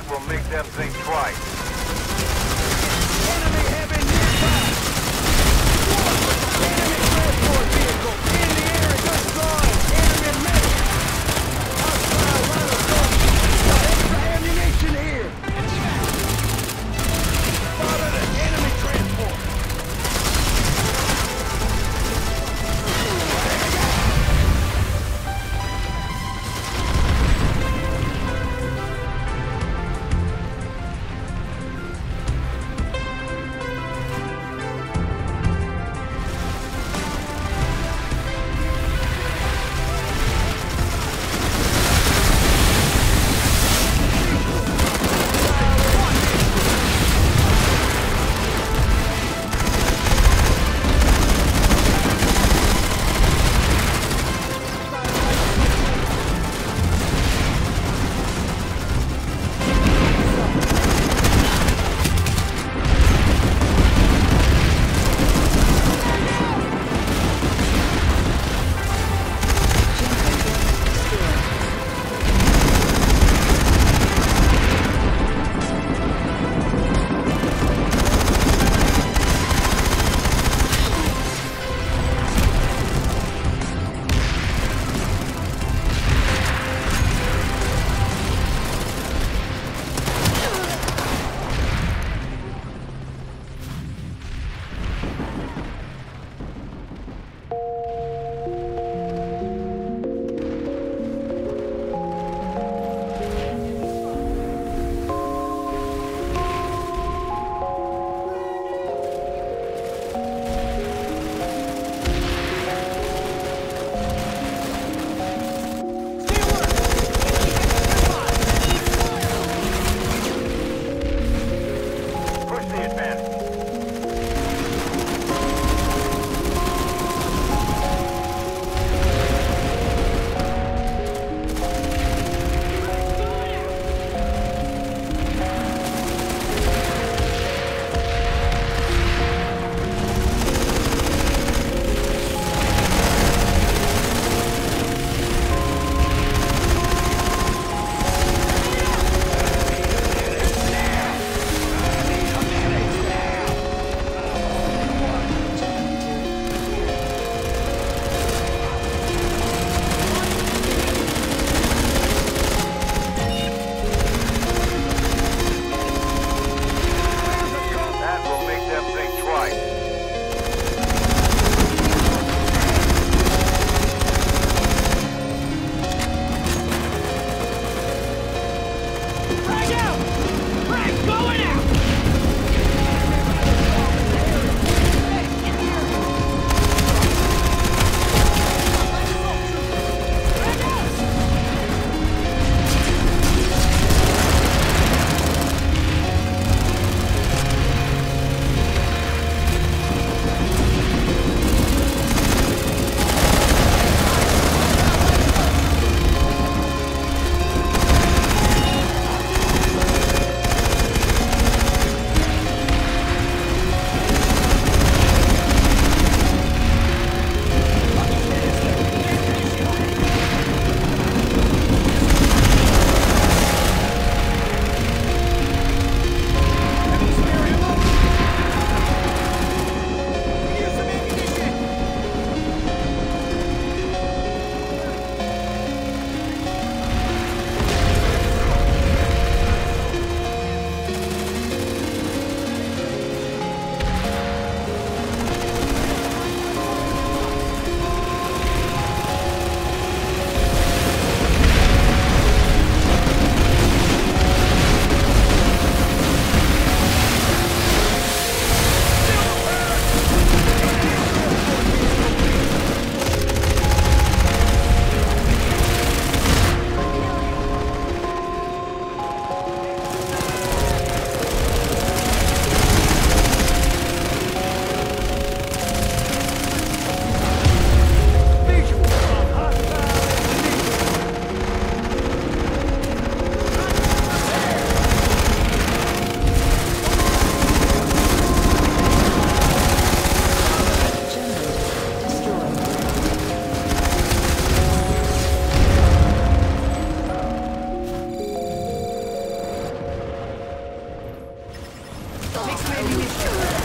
that will make them think twice. Mix some ammunition.